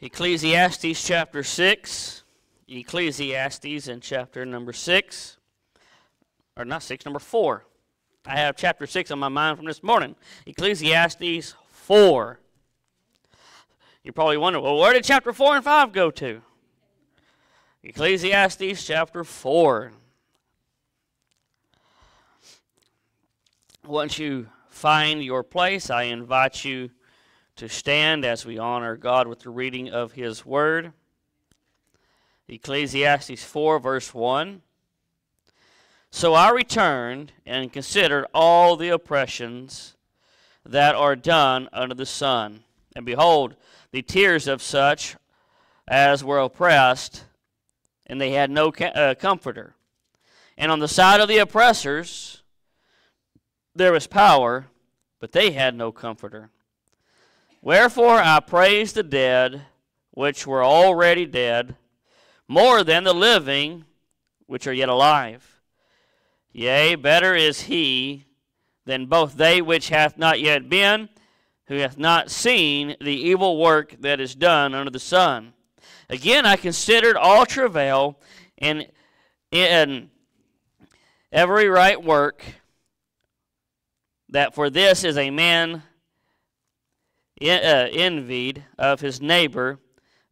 Ecclesiastes chapter 6. Ecclesiastes in chapter number 6. Or not 6, number 4. I have chapter 6 on my mind from this morning. Ecclesiastes 4. You're probably wondering, well, where did chapter 4 and 5 go to? Ecclesiastes chapter 4. Once you find your place, I invite you to stand as we honor God with the reading of His Word. Ecclesiastes 4, verse 1. So I returned and considered all the oppressions that are done under the sun. And behold, the tears of such as were oppressed, and they had no uh, comforter. And on the side of the oppressors there was power, but they had no comforter. Wherefore I praise the dead, which were already dead, more than the living, which are yet alive. Yea, better is he than both they which hath not yet been, who hath not seen the evil work that is done under the sun. Again, I considered all travail and in every right work, that for this is a man Uh, envied of his neighbor.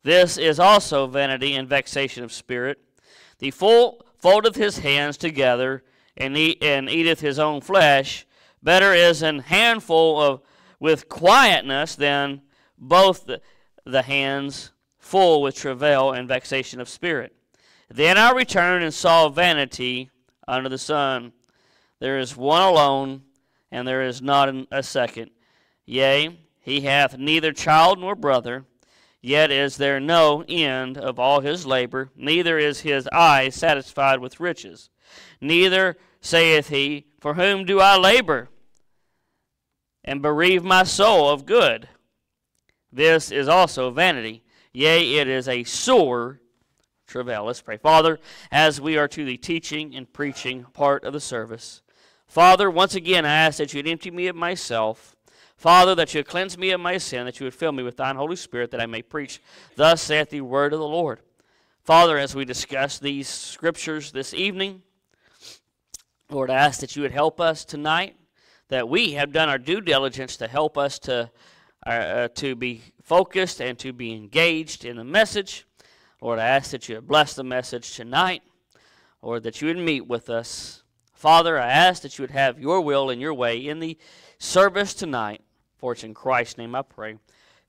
This is also vanity and vexation of spirit. The fool foldeth his hands together and, eat, and eateth his own flesh. Better is an handful of with quietness than both the, the hands full with travail and vexation of spirit. Then I returned and saw vanity under the sun. There is one alone, and there is not a second. Yea, he hath neither child nor brother, yet is there no end of all his labor, neither is his eye satisfied with riches. Neither saith he, For whom do I labor, and bereave my soul of good? This is also vanity. Yea, it is a sore travail. Let's pray. Father, as we are to the teaching and preaching part of the service, Father, once again I ask that you'd empty me of myself Father, that you would cleanse me of my sin, that you would fill me with thine Holy Spirit, that I may preach. Thus saith the word of the Lord. Father, as we discuss these scriptures this evening, Lord, I ask that you would help us tonight, that we have done our due diligence to help us to, uh, uh to be focused and to be engaged in the message. Lord, I ask that you would bless the message tonight, or that you would meet with us. Father, I ask that you would have your will and your way in the service tonight. For it's in Christ's name I pray.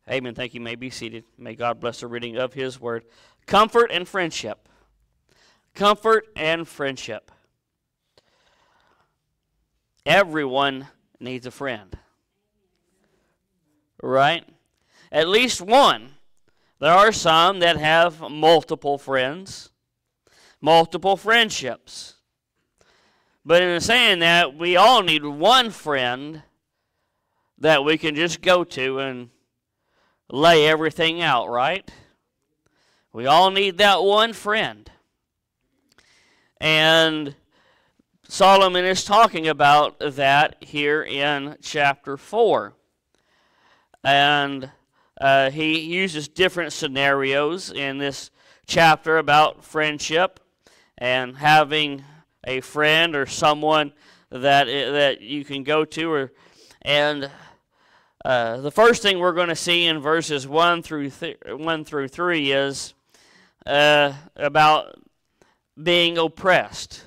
Amen. Thank you. you may be seated. May God bless the reading of His word. Comfort and friendship. Comfort and friendship. Everyone needs a friend. Right? At least one. There are some that have multiple friends, multiple friendships. But in saying that, we all need one friend that we can just go to and lay everything out, right? We all need that one friend. And Solomon is talking about that here in chapter 4. And uh, he uses different scenarios in this chapter about friendship and having a friend or someone that that you can go to or and uh, the first thing we're going to see in verses 1 through, th- 1 through 3 is uh, about being oppressed.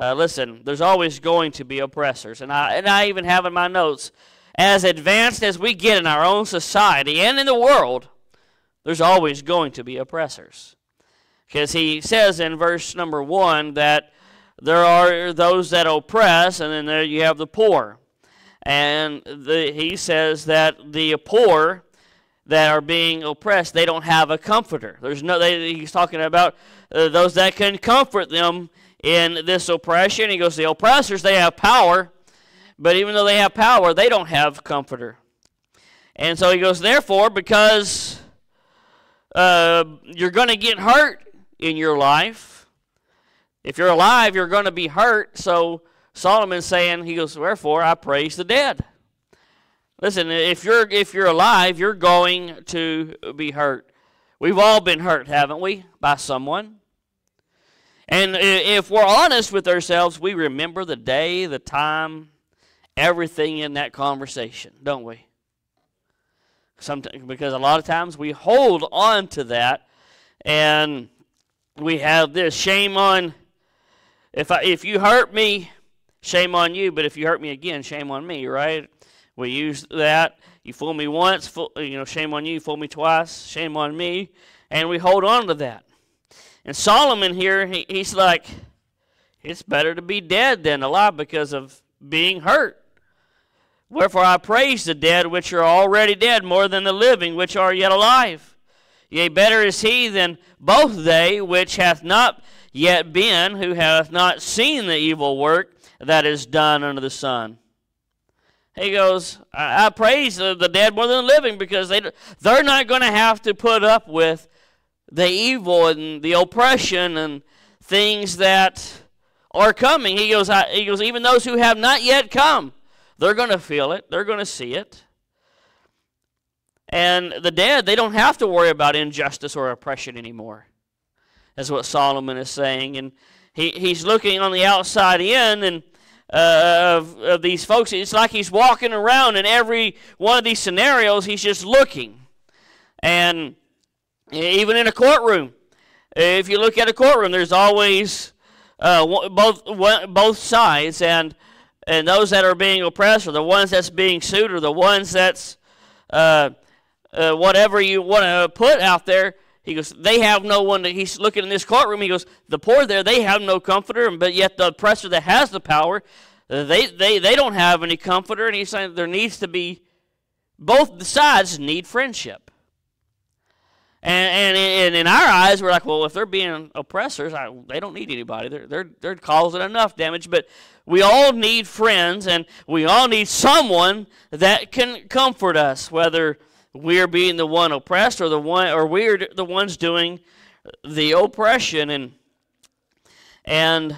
Uh, listen, there's always going to be oppressors. And I, and I even have in my notes, as advanced as we get in our own society and in the world, there's always going to be oppressors. Because he says in verse number 1 that there are those that oppress, and then there you have the poor. And the, he says that the poor that are being oppressed, they don't have a comforter. There's no. They, he's talking about uh, those that can comfort them in this oppression. He goes, the oppressors they have power, but even though they have power, they don't have comforter. And so he goes, therefore, because uh, you're going to get hurt in your life. If you're alive, you're going to be hurt. So Solomon's saying, he goes, Wherefore I praise the dead. Listen, if you're if you're alive, you're going to be hurt. We've all been hurt, haven't we, by someone? And if we're honest with ourselves, we remember the day, the time, everything in that conversation, don't we? Sometimes, because a lot of times we hold on to that and we have this shame on if I, if you hurt me shame on you but if you hurt me again shame on me right? We use that. You fool me once fool, you know shame on you fool me twice shame on me. And we hold on to that. And solomon here he, he's like it's better to be dead than alive because of being hurt. Wherefore I praise the dead which are already dead more than the living which are yet alive. Yea, better is he than both they which hath not yet been, who hath not seen the evil work that is done under the sun. He goes, I, I praise the, the dead more than the living because they, they're not going to have to put up with the evil and the oppression and things that are coming. He goes, I, he goes, even those who have not yet come they're going to feel it, they're going to see it. And the dead, they don't have to worry about injustice or oppression anymore. That's what Solomon is saying. And he, he's looking on the outside in and of, of these folks. It's like he's walking around in every one of these scenarios, he's just looking. And even in a courtroom, if you look at a courtroom, there's always uh, both, both sides. And and those that are being oppressed or the ones that's being sued or the ones that's uh, uh, whatever you want to put out there he goes they have no one to, he's looking in this courtroom he goes the poor there they have no comforter but yet the oppressor that has the power they, they, they don't have any comforter and he's saying there needs to be both sides need friendship and, and, and in our eyes, we're like, well, if they're being oppressors, I, they don't need anybody. They're, they're, they're causing enough damage. But we all need friends, and we all need someone that can comfort us, whether we're being the one oppressed or the one, or we're the ones doing the oppression. And and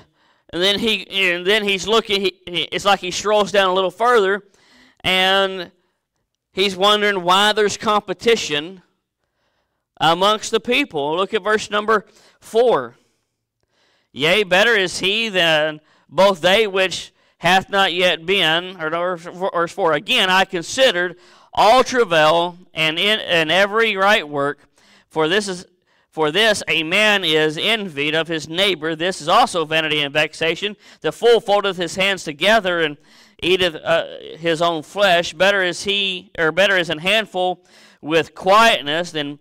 and then he and then he's looking. He, he, it's like he strolls down a little further, and he's wondering why there's competition amongst the people. Look at verse number 4. Yea, better is he than both they which hath not yet been, or verse 4. Again, I considered all travail and in and every right work, for this is for this a man is envied of his neighbor. This is also vanity and vexation. The fool foldeth his hands together and eateth uh, his own flesh. Better is he, or better is an handful with quietness than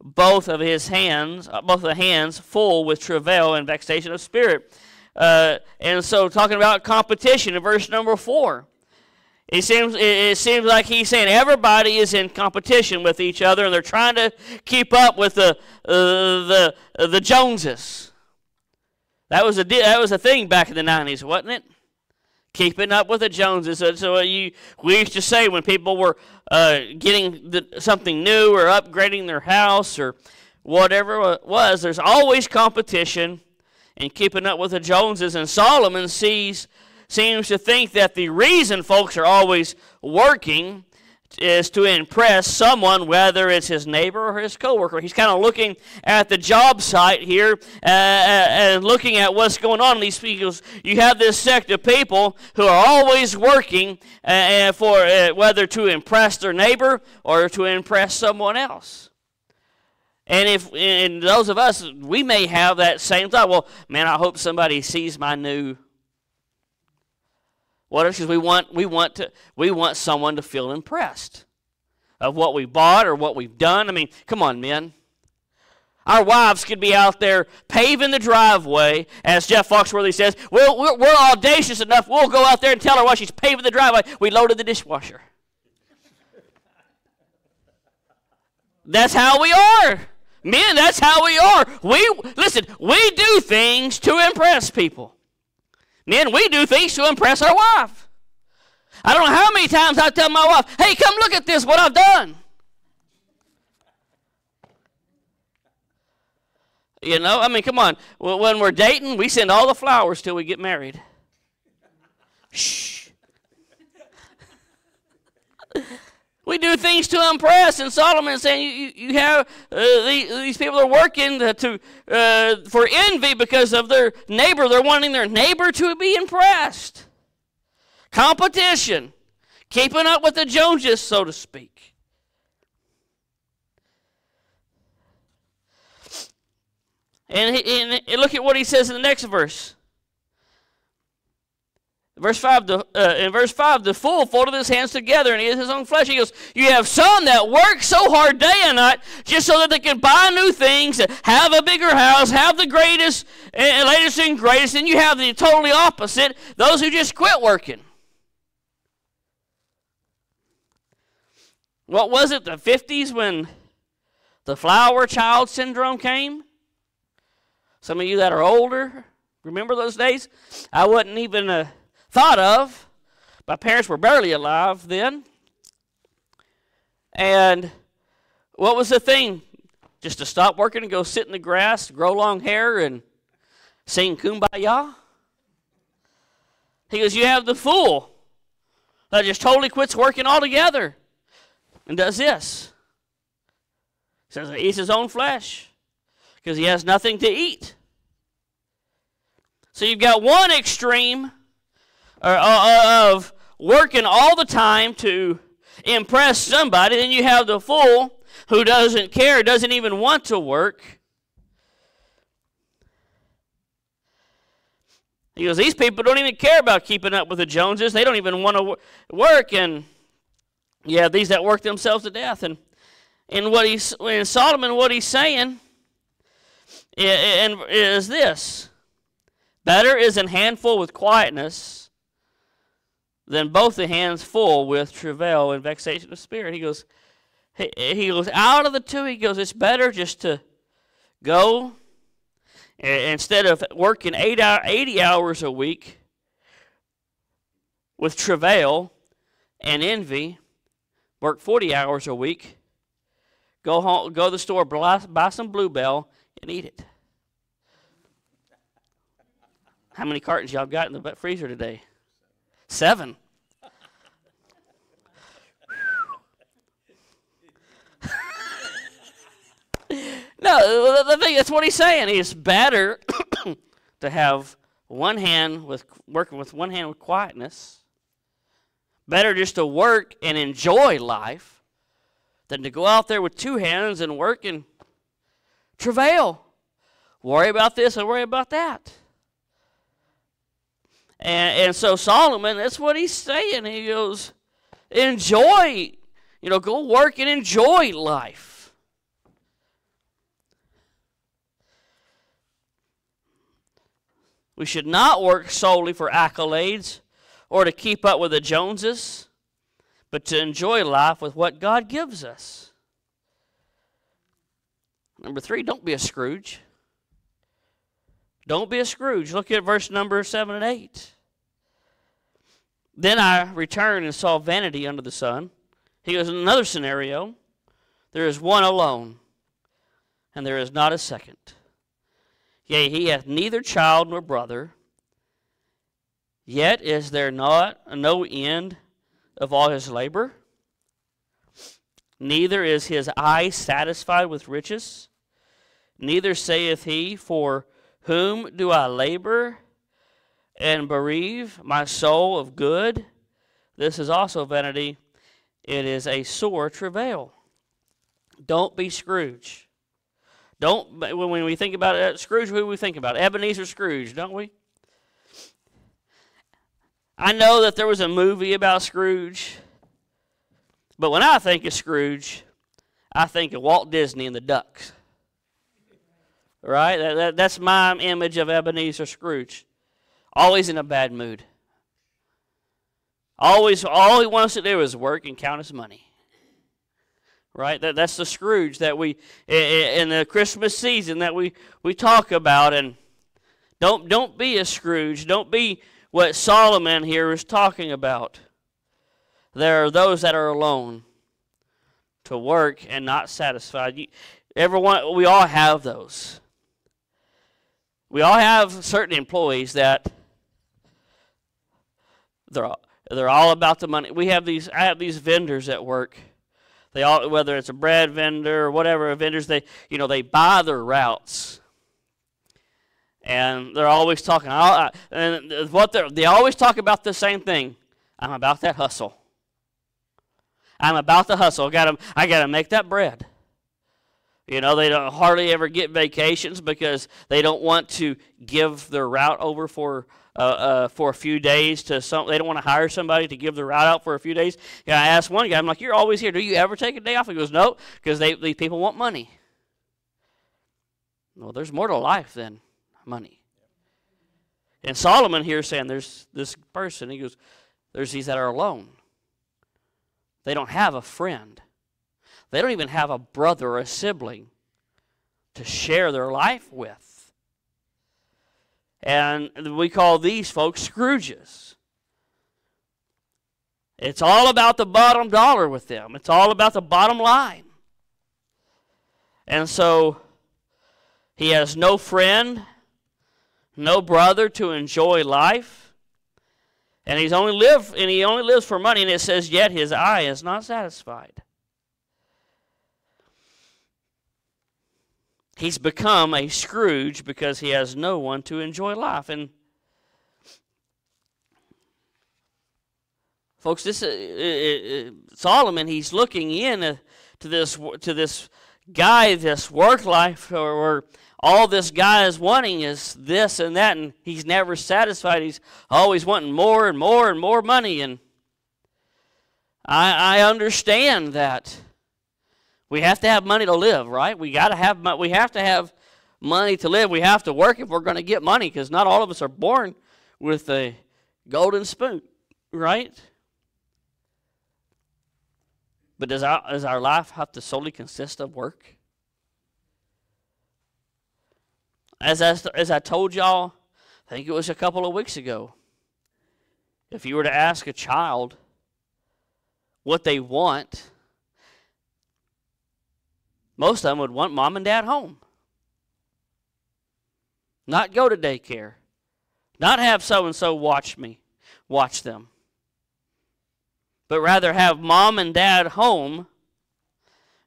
both of his hands, uh, both of the hands full with travail and vexation of spirit. Uh, and so, talking about competition in verse number four, it seems it seems like he's saying everybody is in competition with each other, and they're trying to keep up with the uh, the the Joneses. That was a that was a thing back in the '90s, wasn't it? keeping up with the Joneses. So, so you, we used to say when people were uh, getting the, something new or upgrading their house or whatever it was, there's always competition and keeping up with the Joneses. And Solomon sees seems to think that the reason folks are always working is to impress someone, whether it's his neighbor or his coworker. He's kind of looking at the job site here uh, uh, and looking at what's going on in these people. You have this sect of people who are always working uh, for uh, whether to impress their neighbor or to impress someone else. And if and those of us, we may have that same thought. Well, man, I hope somebody sees my new what else? Because we want we want to we want someone to feel impressed of what we bought or what we've done. I mean, come on, men. Our wives could be out there paving the driveway, as Jeff Foxworthy says. We'll, we're, we're audacious enough. We'll go out there and tell her while she's paving the driveway, we loaded the dishwasher. that's how we are. Men, that's how we are. We listen, we do things to impress people. Men, we do things to impress our wife. I don't know how many times I tell my wife, hey, come look at this, what I've done. You know, I mean, come on. When we're dating, we send all the flowers till we get married. Shh. We do things to impress, and Solomon is saying you, you have uh, these, these people are working to uh, for envy because of their neighbor. They're wanting their neighbor to be impressed. Competition, keeping up with the Joneses, so to speak. And, and look at what he says in the next verse. Verse 5, the, uh, in verse 5, the fool folded his hands together and he ate his own flesh. He goes, You have some that work so hard day and night just so that they can buy new things, have a bigger house, have the greatest and latest and greatest. And you have the totally opposite those who just quit working. What was it, the 50s when the flower child syndrome came? Some of you that are older, remember those days? I wasn't even. Uh, thought of. My parents were barely alive then. And what was the thing? Just to stop working and go sit in the grass, grow long hair, and sing kumbaya? He goes, You have the fool that just totally quits working altogether and does this. He says he eats his own flesh because he has nothing to eat. So you've got one extreme uh, uh, of working all the time to impress somebody. Then you have the fool who doesn't care, doesn't even want to work. He goes, These people don't even care about keeping up with the Joneses. They don't even want to work. And yeah, these that work themselves to death. And and what he's in Solomon, what he's saying is this better is an handful with quietness than both the hands full with travail and vexation of spirit. He goes, he, he goes out of the two. He goes, it's better just to go eh, instead of working eight hour, 80 hours a week with travail and envy. Work 40 hours a week. Go home, go to the store, buy some Blue Bell, and eat it. How many cartons y'all got in the freezer today? Seven. No, the thing that's what he's saying. It's better to have one hand with working with one hand with quietness. Better just to work and enjoy life than to go out there with two hands and work and travail. Worry about this and worry about that. And, and so Solomon, that's what he's saying. He goes, enjoy, you know, go work and enjoy life. We should not work solely for accolades or to keep up with the Joneses, but to enjoy life with what God gives us. Number three, don't be a Scrooge. Don't be a Scrooge. Look at verse number 7 and 8. Then I returned and saw vanity under the sun. He goes, in another scenario, there is one alone, and there is not a second. Yea, he hath neither child nor brother. Yet is there not no end of all his labor? Neither is his eye satisfied with riches. Neither saith he, For whom do I labor and bereave my soul of good? This is also vanity. It is a sore travail. Don't be Scrooge. Don't when we think about it, Scrooge, who we think about? Ebenezer Scrooge, don't we? I know that there was a movie about Scrooge, but when I think of Scrooge, I think of Walt Disney and the Ducks. Right? That, that, that's my image of Ebenezer Scrooge. Always in a bad mood. Always, all he wants to do is work and count his money. Right? That, that's the Scrooge that we, in the Christmas season, that we, we talk about. And don't, don't be a Scrooge. Don't be what Solomon here is talking about. There are those that are alone to work and not satisfied. You, everyone, we all have those. We all have certain employees that they're They're all about the money. We have these. I have these vendors at work. They all, whether it's a bread vendor or whatever vendors, they you know they buy their routes, and they're always talking. And what they they always talk about the same thing. I'm about that hustle. I'm about the hustle. Got to I got to make that bread. You know, they don't hardly ever get vacations because they don't want to give their route over for uh, uh, for a few days to some. They don't want to hire somebody to give the route out for a few days. And I asked one guy, I'm like, "You're always here. Do you ever take a day off?" He goes, "No, because they these people want money." Well, there's more to life than money. And Solomon here saying, "There's this person." He goes, "There's these that are alone. They don't have a friend. They don't even have a brother or a sibling to share their life with." And we call these folks Scrooges. It's all about the bottom dollar with them, it's all about the bottom line. And so he has no friend, no brother to enjoy life. And he's only live and he only lives for money, and it says, yet his eye is not satisfied. He's become a Scrooge because he has no one to enjoy life. And folks, this uh, uh, uh Solomon, he's looking in uh, to this to this guy, this work life, or, or all this guy is wanting is this and that, and he's never satisfied. He's always wanting more and more and more money. And I, I understand that. We have to have money to live, right? We got to have we have to have money to live. We have to work if we're going to get money because not all of us are born with a golden spoon, right? But does our, does our life have to solely consist of work? As I, as I told y'all, I think it was a couple of weeks ago, if you were to ask a child what they want, most of them would want mom and dad home. Not go to daycare. Not have so and so watch me, watch them. But rather have mom and dad home.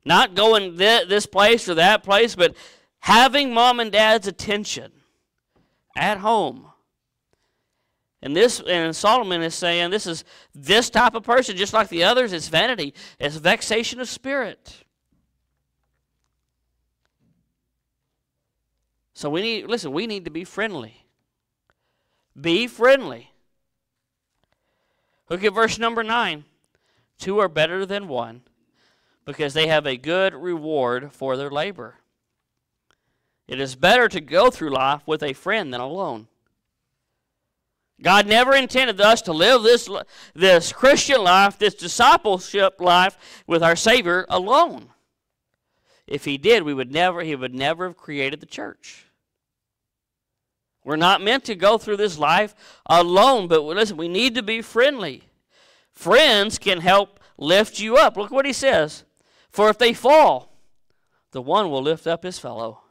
Not going th- this place or that place, but having mom and dad's attention at home. And this and Solomon is saying this is this type of person, just like the others, it's vanity, it's vexation of spirit. So we need, listen, we need to be friendly. Be friendly. Look at verse number 9. Two are better than one because they have a good reward for their labor. It is better to go through life with a friend than alone. God never intended us to live this, this Christian life, this discipleship life with our Savior alone. If He did, we would never, He would never have created the church. We're not meant to go through this life alone, but listen, we need to be friendly. Friends can help lift you up. Look what he says. For if they fall, the one will lift up his fellow.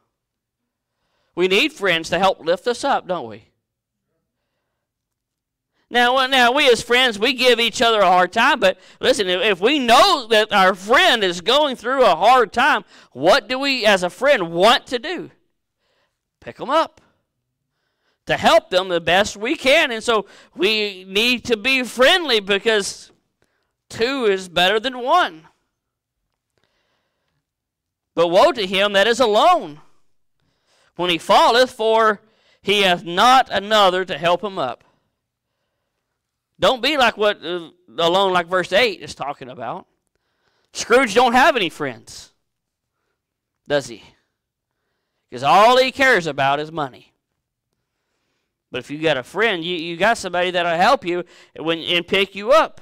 We need friends to help lift us up, don't we? Now, now we as friends, we give each other a hard time, but listen, if we know that our friend is going through a hard time, what do we as a friend want to do? Pick them up to help them the best we can. And so we need to be friendly because two is better than one. But woe to him that is alone when he falleth, for he hath not another to help him up. Don't be like what uh, alone, like verse 8 is talking about. Scrooge don't have any friends, does he? Because all he cares about is money. But if you got a friend, you, you got somebody that'll help you when, and pick you up.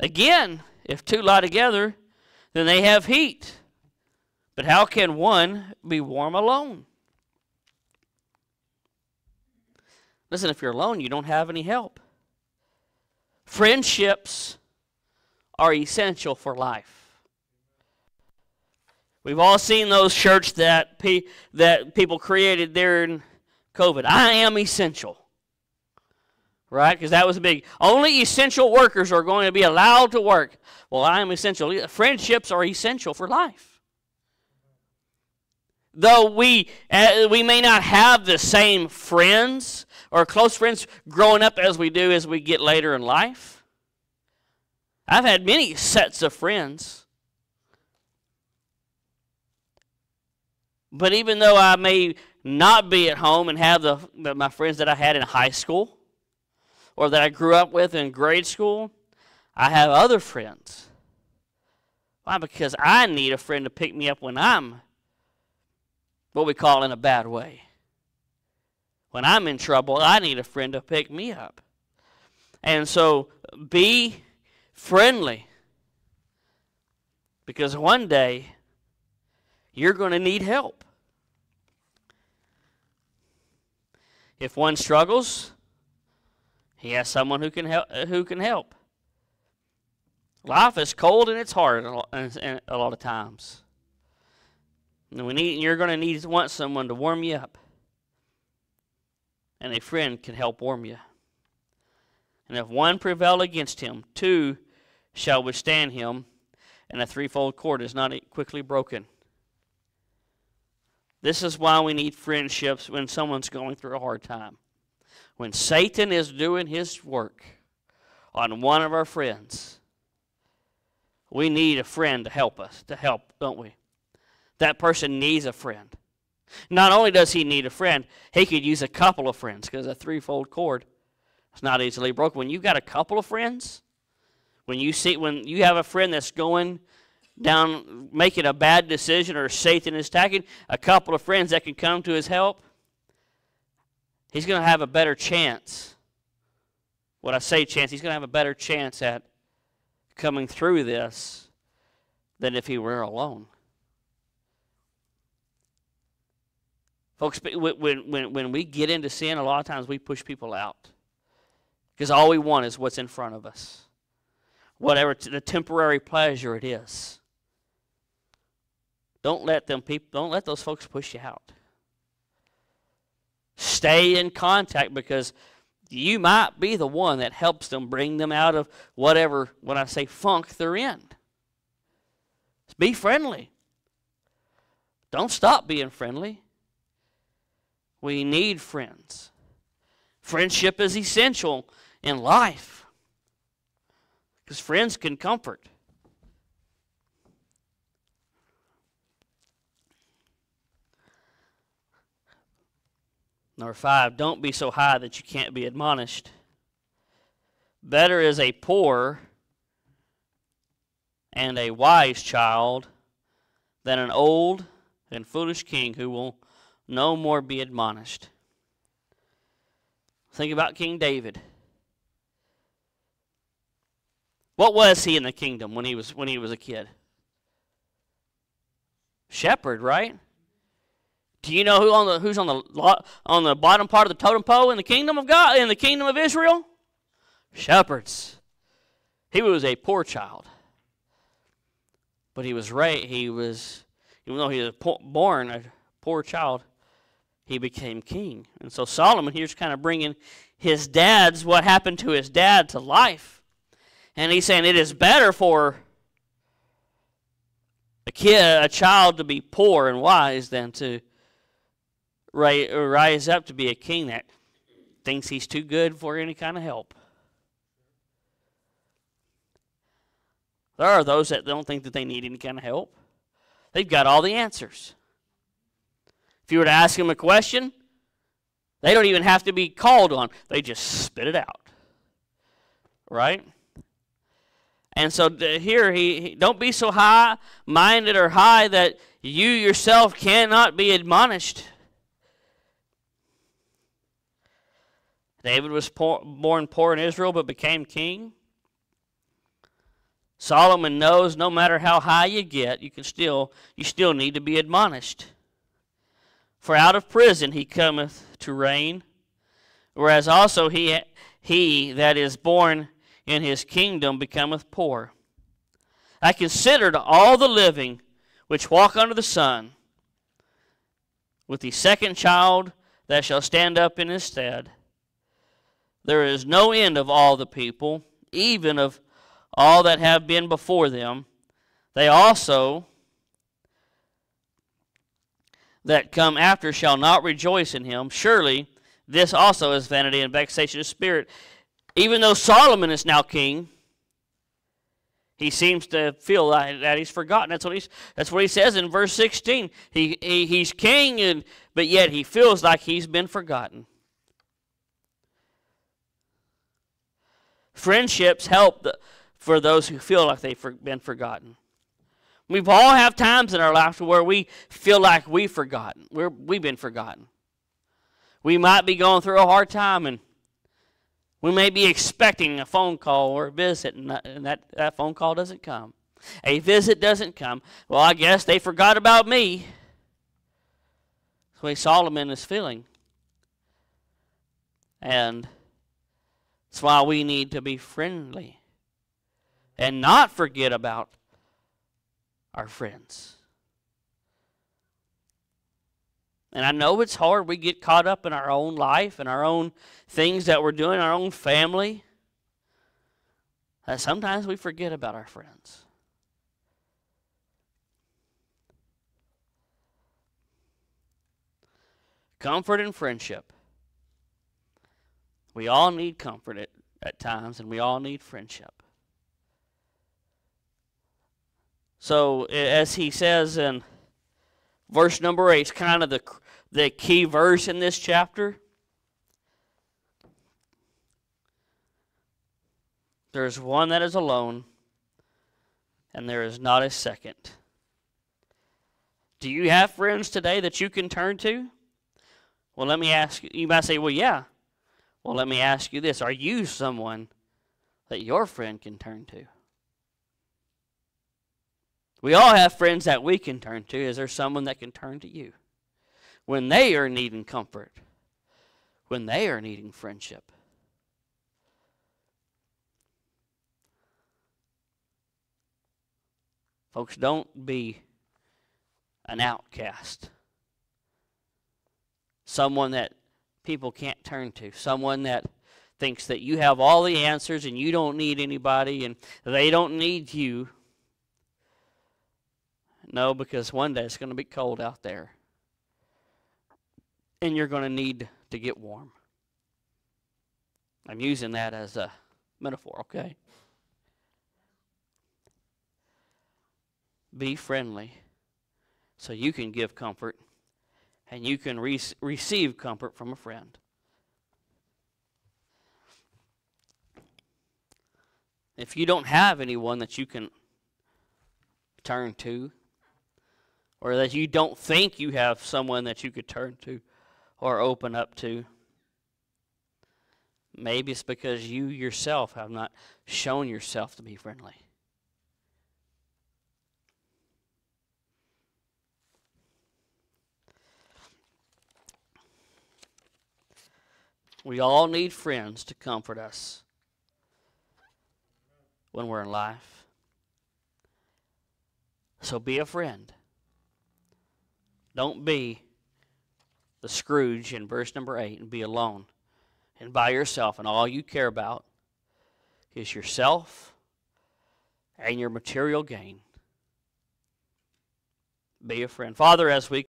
Again, if two lie together, then they have heat. But how can one be warm alone? Listen, if you're alone, you don't have any help. Friendships are essential for life. We've all seen those shirts that, pe- that people created there in COVID. I am essential. Right? Because that was big. Only essential workers are going to be allowed to work. Well, I am essential. Friendships are essential for life. Though we uh, we may not have the same friends or close friends growing up as we do as we get later in life. I've had many sets of friends. But even though I may not be at home and have the, the, my friends that I had in high school or that I grew up with in grade school, I have other friends. Why? Because I need a friend to pick me up when I'm what we call in a bad way. When I'm in trouble, I need a friend to pick me up. And so be friendly. Because one day you're going to need help. If one struggles, he has someone who can help. Who can help. Life is cold and it's hard a lot of times. And we need, you're going to need want someone to warm you up and a friend can help warm you. And if one prevail against him, two shall withstand him, and a threefold cord is not quickly broken. This is why we need friendships when someone's going through a hard time. When Satan is doing his work on one of our friends, we need a friend to help us, to help, don't we? That person needs a friend. Not only does he need a friend, he could use a couple of friends because a threefold cord is not easily broken. When you've got a couple of friends, when you see when you have a friend that's going down making a bad decision or Satan is attacking, a couple of friends that can come to his help, he's going to have a better chance. What I say chance, he's going to have a better chance at coming through this than if he were alone. Folks, when, when, when we get into sin, a lot of times we push people out. Because all we want is what's in front of us. Whatever the temporary pleasure it is. Don't let them people don't let those folks push you out. Stay in contact because you might be the one that helps them bring them out of whatever when I say funk they're in. Be friendly. Don't stop being friendly. We need friends. Friendship is essential in life because friends can comfort. Number five, don't be so high that you can't be admonished. Better is a poor and a wise child than an old and foolish king who will no more be admonished. Think about King David. What was he in the kingdom when he was when he was a kid? Shepherd, right? Do you know who on the who's on the on the bottom part of the totem pole in the kingdom of God in the kingdom of Israel? Shepherds. He was a poor child, but he was right. He was even though he was born a poor child, he became king. And so Solomon here's kind of bringing his dad's, what happened to his dad, to life. And he's saying it is better for a kid, a child to be poor and wise than to rise up to be a king that thinks he's too good for any kind of help. There are those that don't think that they need any kind of help. They've got all the answers. If you were to ask them a question, they don't even have to be called on, they just spit it out. Right? And so here, he, he don't be so high minded or high that you yourself cannot be admonished. David was poor, born poor in Israel but became king. Solomon knows no matter how high you get, you can still you still need to be admonished. For out of prison he cometh to reign, whereas also he, he that is born in his kingdom becometh poor. I considered all the living which walk under the sun, with the second child that shall stand up in his stead, there is no end of all the people, even of all that have been before them. They also that come after shall not rejoice in him. Surely this also is vanity and vexation of spirit. Even though Solomon is now king, he seems to feel that he's forgotten. That's what he's that's what he says in verse 16. He, he he's king and but yet he feels like he's been forgotten. Friendships help the, for those who feel like they've been forgotten. We've all have times in our life where we feel like we've forgotten. We're, we've been forgotten. We might be going through a hard time and we may be expecting a phone call or a visit and that, and that, that phone call doesn't come. A visit doesn't come. Well, I guess they forgot about me. That's the way Solomon is feeling. And that's why we need to be friendly and not forget about our friends. And I know it's hard. We get caught up in our own life and our own things that we're doing, our own family. That sometimes we forget about our friends. Comfort and friendship. We all need comfort at, at times, and we all need friendship. So, as he says in verse number 8, it's kind of the, the key verse in this chapter. There is one that is alone, and there is not a second. Do you have friends today that you can turn to? Well, let me ask you. You might say, well, yeah. Well, let me ask you this Are you someone that your friend can turn to? We all have friends that we can turn to. Is there someone that can turn to you when they are needing comfort, when they are needing friendship? Folks, don't be an outcast. Someone that people can't turn to. Someone that thinks that you have all the answers and you don't need anybody and they don't need you. No, because one day it's going to be cold out there. And you're going to need to get warm. I'm using that as a metaphor, okay? Be friendly so you can give comfort and you can re- receive comfort from a friend. If you don't have anyone that you can turn to, or that you don't think you have someone that you could turn to or open up to. Maybe it's because you yourself have not shown yourself to be friendly. We all need friends to comfort us when we're in life. So be a friend. Don't be the Scrooge in verse number 8 and be alone and by yourself, and all you care about is yourself and your material gain. Be a friend. Father, as we